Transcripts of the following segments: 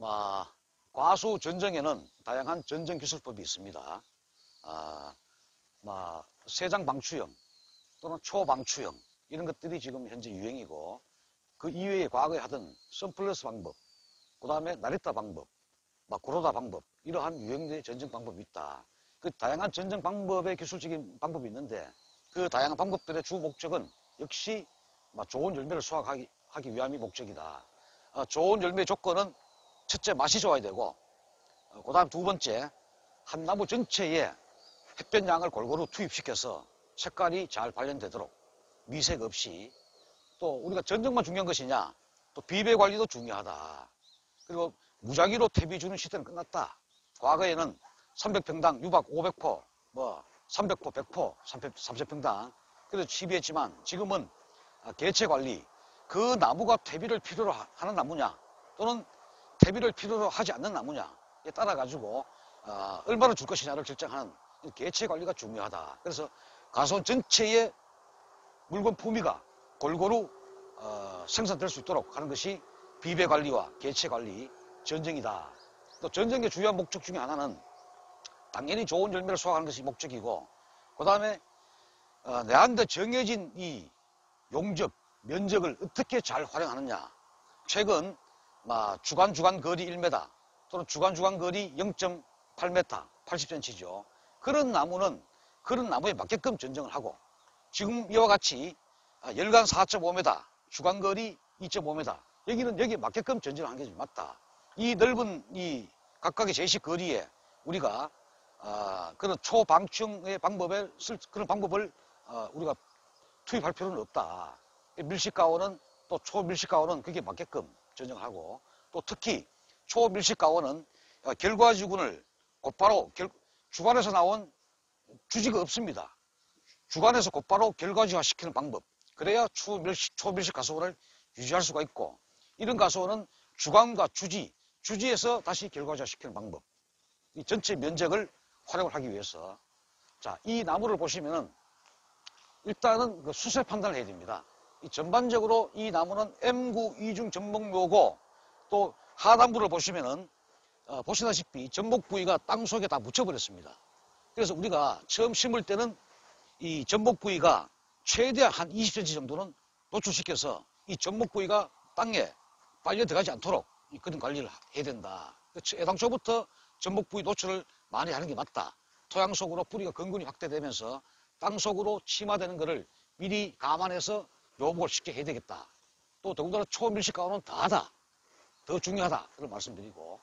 아, 과수 전정에는 다양한 전정 기술법이 있습니다. 아, 뭐 세장 방추형 또는 초방추형 이런 것들이 지금 현재 유행이고 그 이외에 과거에 하던 썬플러스 방법, 그 다음에 나리타 방법, 막 고로다 방법 이러한 유행의 전정 방법이 있다. 그 다양한 전정 방법의 기술적인 방법이 있는데 그 다양한 방법들의 주 목적은 역시 막 좋은 열매를 수확하기 하기 위함이 목적이다. 어, 좋은 열매의 조건은 첫째 맛이 좋아야 되고 어, 그 다음 두 번째 한 나무 전체에 햇볕양을 골고루 투입시켜서 색깔이 잘 발현되도록 미색 없이 또 우리가 전정만 중요한 것이냐 또 비배 관리도 중요하다. 그리고 무작위로 퇴비 주는 시대는 끝났다. 과거에는 300평당 유박 500포, 뭐 300포, 100포, 30평당 그래서 취비했지만 지금은 아, 개체 관리 그 나무가 퇴비를 필요로 하- 하는 나무냐 또는 퇴비를 필요로 하지 않는 나무냐에 따라 가지고 어, 얼마나 줄 것이냐를 결정하는 이 개체 관리가 중요하다. 그래서 가수원 전체의 물건 품위가 골고루 어, 생산될 수 있도록 하는 것이 비배 관리와 개체 관리 전쟁이다. 또 전쟁의 주요한 목적 중에 하나는 당연히 좋은 열매를 수확하는 것이 목적이고 그 다음에 어, 내한테 정해진 이 용적, 면적을 어떻게 잘 활용하느냐. 최근 막 주간 주간 거리 1m 또는 주간 주간 거리 0.8m, 80cm죠. 그런 나무는 그런 나무에 맞게끔 전정을 하고 지금 이와 같이 아, 열간 4.5m, 주간 거리 2.5m 여기는 여기에 맞게끔 전정을 하는 게 맞다. 이 넓은 이 각각의 제시 거리에 우리가 아, 그런 초방충의 방법을 쓸 그런 방법을 어, 우리가 투입할 필요는 없다. 밀식가오는 또 초밀식가오는 그게 맞게끔 전정하고 또 특히 초밀식가오는 어, 결과지군을 곧바로 결- 주관에서 나온 주지가 없습니다. 주관에서 곧바로 결과지화 시키는 방법. 그래야 초밀식, 초밀식 가수원을 유지할 수가 있고 이런 가수원은 주관과 주지, 주지에서 다시 결과지화 시키는 방법. 이 전체 면적을 활용을 하기 위해서 자, 이 나무를 보시면은 일단은 그 수세 판단을 해야 됩니다. 이 전반적으로 이 나무는 M9 이중 전목묘고 또 하단부를 보시면은 어, 보시다시피 전목 부위가 땅 속에 다 묻혀버렸습니다. 그래서 우리가 처음 심을 때는 이 전목 부위가 최대한 한 20cm 정도는 노출시켜서 이 전목 부위가 땅에 빨려 들어가지 않도록 이 그런 관리를 해야 된다. 그래서 애당초부터 전목 부위 노출을 많이 하는 게 맞다. 토양 속으로 뿌리가 근근히 확대되면서 땅 속으로 침하되는 것을 미리 감안해서 요복을 쉽게 해야 되겠다. 또 더군다나 초밀식 가오는 다하다. 더 중요하다. 그런 말씀드리고.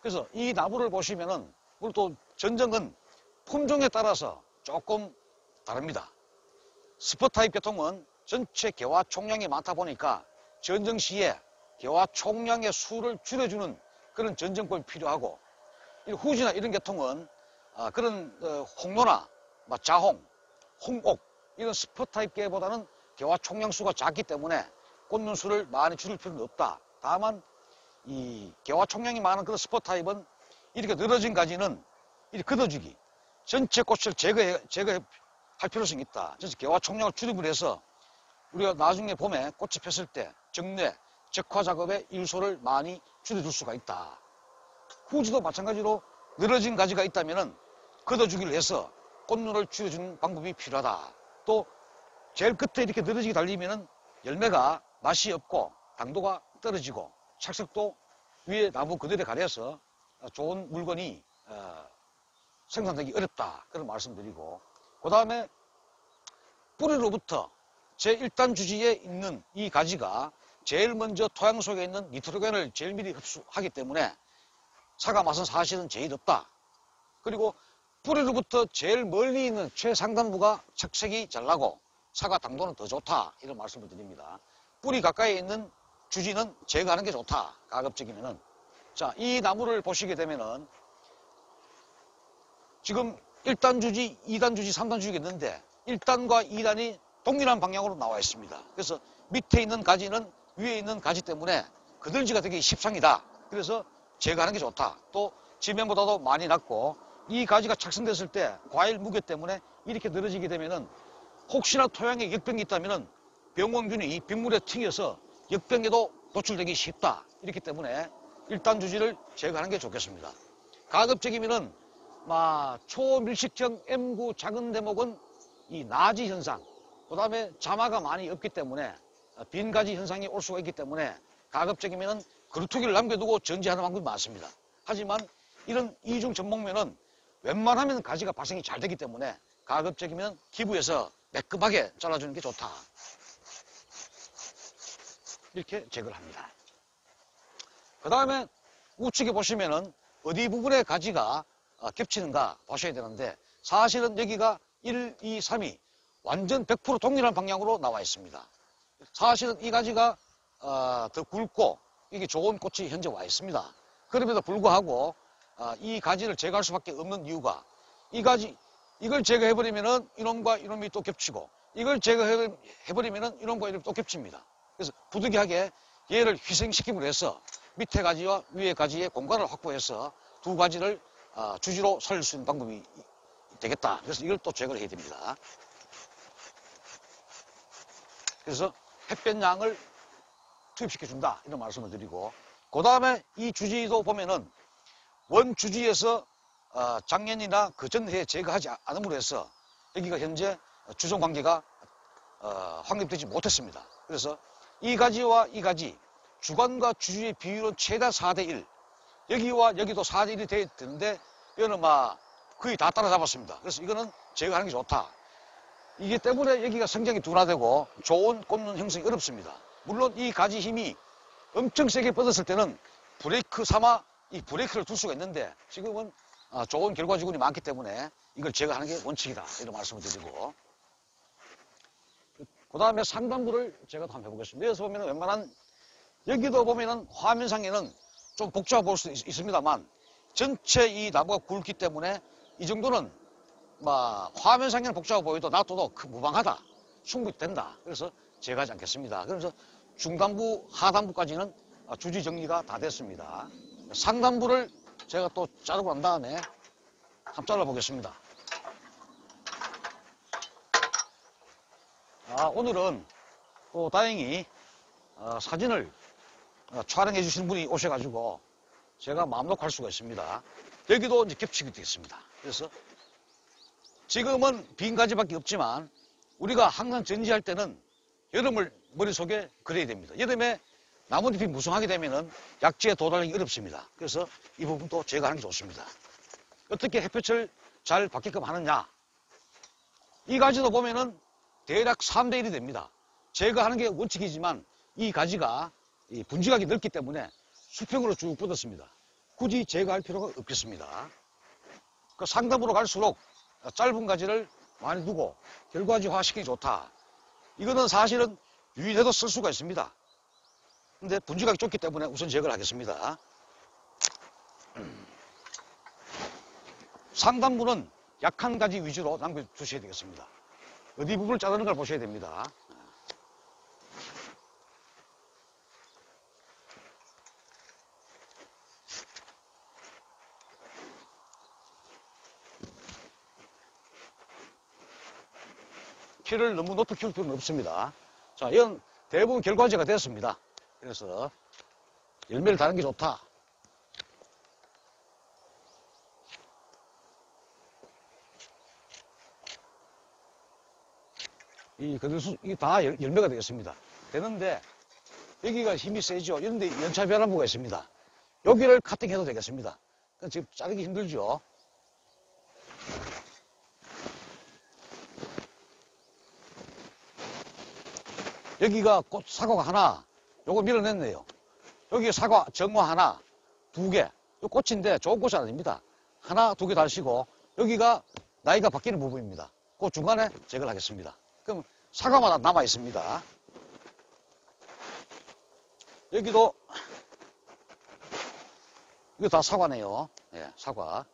그래서 이 나무를 보시면은 물론 또 전정은 품종에 따라서 조금 다릅니다. spur type 계통은 전체 개화 총량이 많다 보니까 전정 시에 개화 총량의 수를 줄여주는 그런 전정법이 필요하고 이 후지나 이런 계통은 아, 그런 어, 홍로나 막 자홍, 홍옥 이런 spur type 계보다는 개화 총량 수가 작기 때문에 꽂는 수를 많이 줄일 필요는 없다. 다만 이 개화 총량이 많은 그런 스포 타입은 이렇게 늘어진 가지는 이렇게 걷어주기 전체 꽃을 제거해, 제거할 필요성이 있다. 그래서 개화 총량을 출입을 해서 우리가 나중에 봄에 꽃이 폈을 때 정례, 적화 작업에 일소를 많이 줄여줄 수가 있다. 후지도 마찬가지로 늘어진 가지가 있다면은 걷어주기를 해서 꽃눈을 줄여주는 방법이 필요하다. 또 제일 끝에 이렇게 늘어지게 달리면은 열매가 맛이 없고 당도가 떨어지고 착색도 위에 나무 그늘에 가려서 좋은 물건이 어, 생산되기 어렵다. 그런 말씀드리고 그 다음에 뿌리로부터 제1단 주지에 있는 이 가지가 제일 먼저 토양 속에 있는 니트로겐을 제일 미리 흡수하기 때문에 사과 맛은 사실은 제일 없다. 그리고 뿌리로부터 제일 멀리 있는 최상단부가 착색이 잘 나고 사과 당도는 더 좋다. 이런 말씀을 드립니다. 뿌리 가까이 있는 주지는 제거하는 게 좋다. 가급적이면은. 자, 이 나무를 보시게 되면은 지금 1단 주지, 2단 주지, 3단 주지가 있는데 1단과 2단이 동일한 방향으로 나와 있습니다. 그래서 밑에 있는 가지는 위에 있는 가지 때문에 그들지가 되게 십상이다. 그래서 제거하는 게 좋다. 또 지면보다도 많이 낮고 이 가지가 착성됐을 때 과일 무게 때문에 이렇게 늘어지게 되면은 혹시나 토양에 역병이 있다면은 병원균이 이 빗물에 튕겨서 역병에도 노출되기 쉽다. 이렇기 때문에 일단 주지를 제거하는 게 좋겠습니다. 가급적이면은 막 초밀식형 M9 작은 대목은 이 나지 현상, 그 다음에 자마가 많이 없기 때문에 어, 빈 가지 현상이 올 수가 있기 때문에 가급적이면은 그루터기를 남겨두고 전지하는 방법이 많습니다. 하지만 이런 이중 전목면은 웬만하면 가지가 발생이 잘 되기 때문에 가급적이면 기부해서 매끈하게 잘라주는 게 좋다. 이렇게 제거를 합니다. 그 다음에 우측에 보시면은 어디 부분에 가지가 어, 겹치는가 보셔야 되는데 사실은 여기가 1, 2, 3이 완전 100% 동일한 방향으로 나와 있습니다. 사실은 이 가지가 어, 더 굵고 이게 좋은 꽃이 현재 와 있습니다. 그럼에도 불구하고 어, 이 가지를 제거할 수밖에 없는 이유가 이 가지 이걸 제거해버리면은 이놈과 이놈이 또 겹치고 이걸 제거해버리면은 이놈과 이놈이 또 겹칩니다. 그래서 부득이하게 얘를 희생시킴으로 해서 밑에 가지와 위에 가지의 공간을 확보해서 두 가지를 어, 주지로 살릴 수 있는 방법이 되겠다. 그래서 이걸 또 제거를 해야 됩니다. 그래서 햇볕 양을 투입시켜준다. 이런 말씀을 드리고 그 다음에 이 주지도 보면은 원 주지에서 어, 작년이나 그 전해에 제거하지 않음으로 해서 여기가 현재 주종 관계가 어, 확립되지 못했습니다. 그래서 이 가지와 이 가지 주관과 주지의 비율은 최다 4대 1 여기와 여기도 4대 1이 돼야 되는데 이거는 막 거의 다 따라잡았습니다. 그래서 이거는 제거하는 게 좋다. 이게 때문에 여기가 성장이 둔화되고 좋은 꽂는 형성이 어렵습니다. 물론 이 가지 힘이 엄청 세게 뻗었을 때는 브레이크 삼아 이 브레이크를 둘 수가 있는데 지금은 아, 좋은 결과지군이 많기 때문에 이걸 제거하는 게 원칙이다. 이런 말씀을 드리고 그 다음에 상단부를 제가 또 한번 해보겠습니다. 여기서 보면 웬만한 여기도 보면은 화면상에는 좀 복잡해 보일 수 있, 습니다만 전체 이 나무가 굵기 때문에 이 정도는 막 화면상에는 복잡해 보여도 놔둬도 그 무방하다. 충분히 된다. 그래서 제가 하지 않겠습니다. 그래서 중단부, 하단부까지는 아, 주지 정리가 다 됐습니다. 상단부를 제가 또 자르고 난 다음에 한번 잘라보겠습니다. 아, 오늘은 또 다행히 어, 사진을 어, 촬영해 주시는 분이 오셔가지고 제가 마음 놓고 할 수가 있습니다. 여기도 이제 겹치게 되겠습니다. 그래서 지금은 빈 가지밖에 없지만 우리가 항상 전지할 때는 여름을 머릿속에 그려야 됩니다. 여름에 나뭇잎이 무성하게 되면은 약지에 도달하기 어렵습니다. 그래서 이 부분도 제거하는 게 좋습니다. 어떻게 햇볕을 잘 받게끔 하느냐. 이 가지도 보면은 대략 3대 1이 됩니다. 제거하는 게 원칙이지만 이 가지가 이 분지각이 넓기 때문에 수평으로 쭉 뻗었습니다. 굳이 제거할 필요가 없겠습니다. 그 상담으로 갈수록 짧은 가지를 많이 두고 결과지화 시키기 좋다. 이거는 사실은 유인해도 쓸 수가 있습니다. 근데 분지각이 좁기 때문에 우선 제거를 하겠습니다. 음. 상단부는 약한 가지 위주로 남겨두셔야 되겠습니다. 어디 부분을 자르는 걸 보셔야 됩니다. 키를 너무 높이 키울 필요는 없습니다. 자, 이건 대부분 결과제가 됐습니다. 그래서 열매를 다는 게 좋다. 이 그들수 이게 다 열, 열매가 되겠습니다. 되는데 여기가 힘이 세죠. 이런데 연차 변환부가 있습니다. 여기를 카팅해도 되겠습니다. 그건 지금 자르기 힘들죠. 여기가 꽃 사과가 하나, 요거 밀어냈네요. 여기 사과 정화 하나, 두 개. 요 꽃인데 좋은 꽃이 아닙니다. 하나, 두 개 달시고 여기가 나이가 바뀌는 부분입니다. 그 중간에 제거를 하겠습니다. 그럼 사과마다 남아 있습니다. 여기도 이거 다 사과네요. 예, 사과.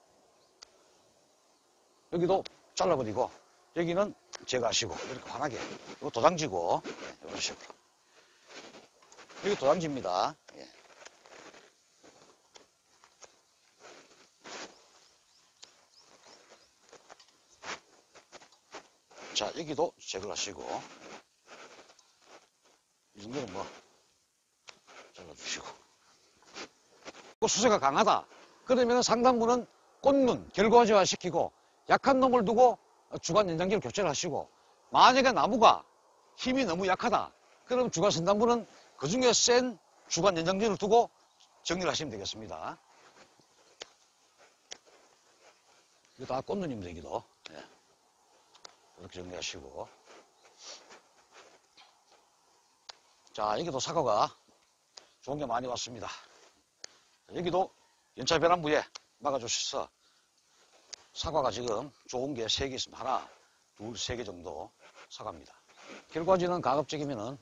여기도 잘라버리고 여기는 제거하시고 이렇게 환하게 이거 도장지고 예, 이런 식으로 여기 도장지입니다. 예. 자 여기도 제거하시고 이 정도는 뭐 잘라주시고 수세가 강하다. 그러면 상당부는 꽃눈, 결과지화 시키고 약한 놈을 두고 주간 연장기를 교체를 하시고 만약에 나무가 힘이 너무 약하다. 그럼 주간 선당부는 그 중에 센 주간 연장기를 두고 정리를 하시면 되겠습니다. 이거 다 꽃눈입니다, 여기도. 예. 이렇게 정리하시고. 자, 여기도 사과가 좋은 게 많이 왔습니다. 여기도 연차 배란부에 막아주셔서 사과가 지금 좋은 게 세 개 있습니다. 하나, 둘, 세 개 정도 사과입니다. 결과지는 가급적이면은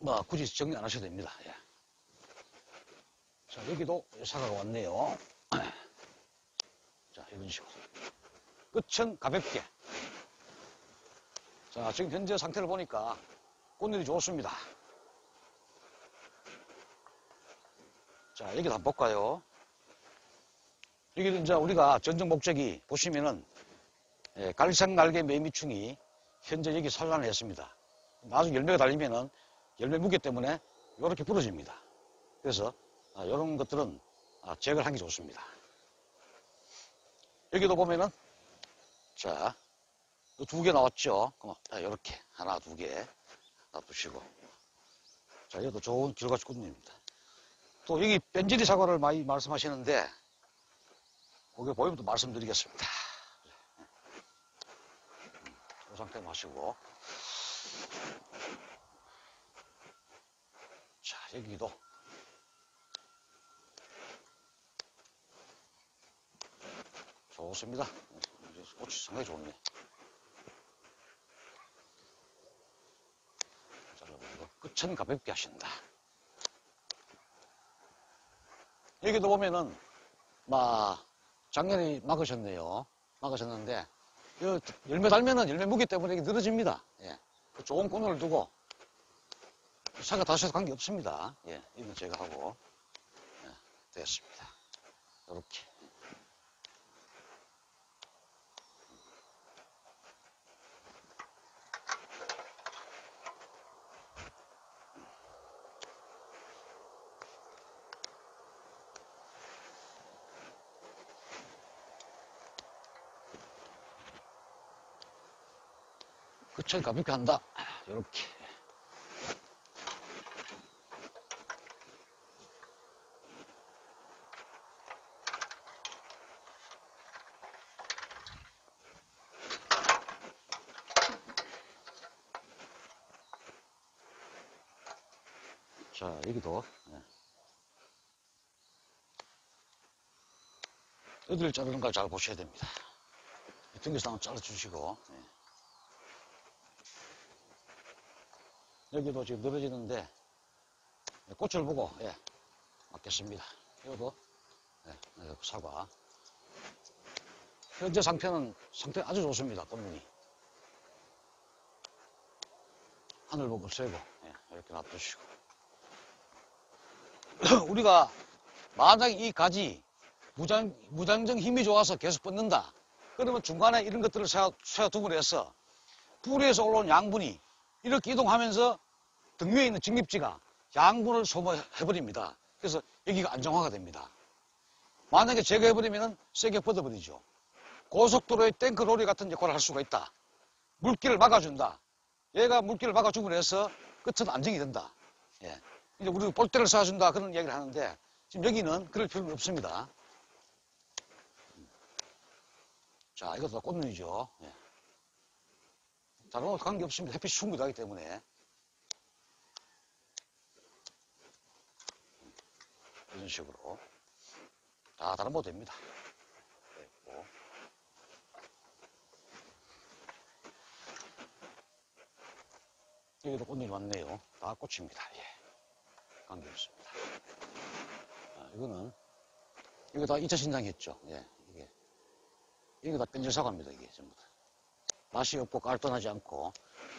뭐 굳이 정리 안 하셔도 됩니다. 예. 자, 여기도 사과가 왔네요. 자, 이런 식으로. 끝은 가볍게. 자, 지금 현재 상태를 보니까 꽃들이 좋습니다. 자, 여기도 한번 볼까요? 여기 이제 우리가 전정 목적이 보시면은 예, 갈색 날개 매미충이 현재 여기 산란을 했습니다. 나중에 열매가 달리면은 열매 무게 때문에 이렇게 부러집니다. 그래서 이런 것들은 아, 제거를 하는 게 좋습니다. 여기도 보면은 자, 두 개 나왔죠? 이렇게 하나, 두 개 놔두시고 자, 이것도 좋은 결과지 꽃잎입니다. 또 여기 뺀질이 사과를 많이 말씀하시는데 거기 보이면 또 말씀드리겠습니다. 이 상태 마시고 자 여기도 좋습니다. 꽃이 상당히 좋네. 잘라보고 끝은 가볍게 하신다. 여기도 보면은 막 작년에 막으셨네요. 막으셨는데 이 열매 달면은 열매 무기 때문에 늘어집니다. 예. 그 좋은 꽃을 두고 사과 다셔도 관계 없습니다. 예. 이건 제가 하고 예. 됐습니다. 이렇게. 끝을 가볍게 한다. 이렇게. 자, 여기도. 네. 어디를 자르는가 잘 보셔야 됩니다. 등기서 한번 잘라주시고. 네. 여기도 지금 늘어지는데 꽃을 보고 예, 맞겠습니다. 이것도 예, 예, 사과. 현재 상태는 상태 아주 좋습니다. 꽃무늬. 하늘 보고 세고 예, 이렇게 놔두시고 우리가 만약 이 가지 무장, 무장정 힘이 좋아서 계속 뻗는다. 그러면 중간에 이런 것들을 세워, 세워두고 해서 뿌리에서 올라온 양분이 이렇게 이동하면서 등 위에 있는 직립지가 양분을 소모해버립니다. 그래서 여기가 안정화가 됩니다. 만약에 제거해버리면 세게 뻗어버리죠. 고속도로의 탱크로리 같은 역할을 할 수가 있다. 물길을 막아준다. 얘가 물길을 막아주고 해서 끝은 안정이 된다. 예. 이제 우리 볼대를 쏴준다 그런 얘기를 하는데 지금 여기는 그럴 필요는 없습니다. 자, 이것도 꽃눈이죠. 예. 다른 거 관계없습니다. 햇빛이 충분히 나기 때문에. 이런 식으로. 다 다른 거 됩니다. 됐고. 여기도 꽃잎이 많네요. 다 꽃입니다. 예. 관계없습니다. 아, 이거는, 이거 다 2차 신장했죠. 예. 이게. 이게 다 뺀질사과입니다. 이게 전부 다. 맛이 없고 깔끔하지 않고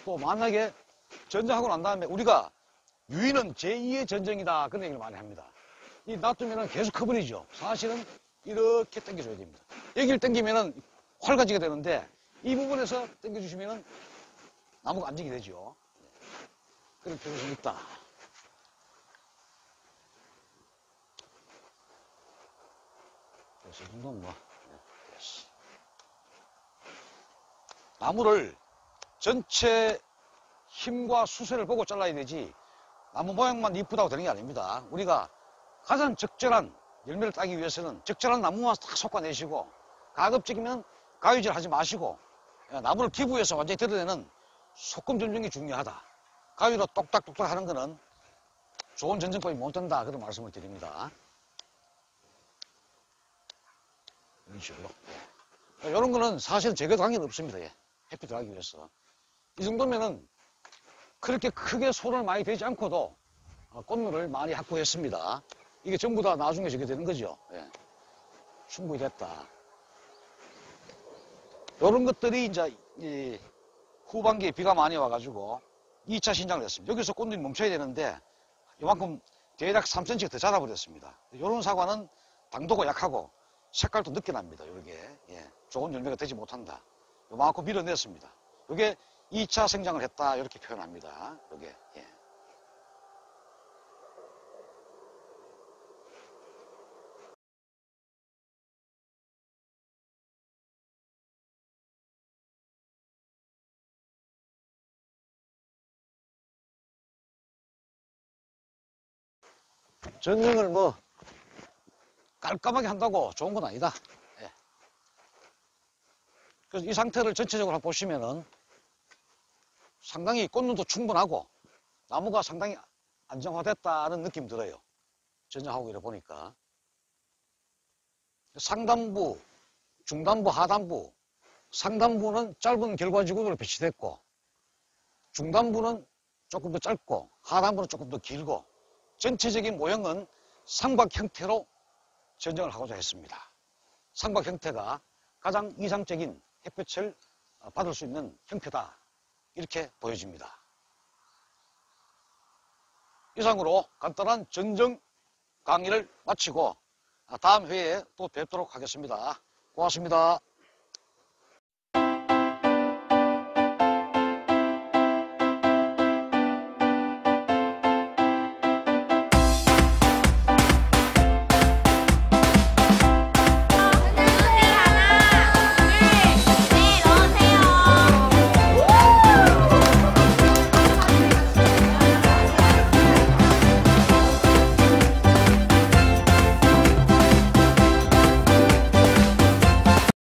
또 만약에 전쟁하고 난 다음에 우리가 유인은 제2의 전쟁이다 그런 얘기를 많이 합니다. 이 놔두면 계속 커버리죠. 사실은 이렇게 당겨줘야 됩니다. 여기를 당기면 활가지가 되는데 이 부분에서 당겨주시면 나무가 안정이 되죠. 그런 필요성이 있다. 그래서 이 정도는 뭐, 네. 나무를 전체 힘과 수세를 보고 잘라야 되지, 나무 모양만 이쁘다고 되는 게 아닙니다. 우리가 가장 적절한 열매를 따기 위해서는 적절한 나무만 딱 솎아내시고, 가급적이면 가위질 하지 마시고, 예, 나무를 기부해서 완전히 드러내는 소금 전쟁이 중요하다. 가위로 똑딱똑딱 하는 거는 좋은 전쟁법이 못 된다. 그런 말씀을 드립니다. 이런. 이런 거는 사실 제거도 관계는 없습니다. 예. 햇빛을 하기 위해서. 이 정도면은 그렇게 크게 손을 많이 대지 않고도 어, 꽃물을 많이 확보했습니다. 이게 전부 다 나중에 저게 되는 거죠. 예. 충분히 됐다. 이런 것들이 이제 이 후반기에 비가 많이 와가지고 2차 신장을 했습니다. 여기서 꽃들이 멈춰야 되는데 이만큼 대략 3cm 더 자라버렸습니다. 이런 사과는 당도가 약하고 색깔도 늦게 납니다. 이렇게 예, 좋은 열매가 되지 못한다. 요만큼 밀어냈습니다. 이게 2차 생장을 했다 이렇게 표현합니다. 이게 예. 전쟁을 뭐 깔끔하게 한다고 좋은 건 아니다. 예. 그래서 이 상태를 전체적으로 보시면은 상당히 꽃눈도 충분하고 나무가 상당히 안정화됐다는 느낌 들어요. 전쟁하고 이래 보니까. 상단부, 중단부, 하단부, 상단부는 짧은 결과지구로 배치됐고 중단부는 조금 더 짧고 하단부는 조금 더 길고 전체적인 모형은 삼각 형태로 전쟁을 하고자 했습니다. 삼각 형태가 가장 이상적인 햇볕을 어, 받을 수 있는 형태다. 이렇게 보여집니다. 이상으로 간단한 전쟁 강의를 마치고 아, 다음 회에 또 뵙도록 하겠습니다. 고맙습니다.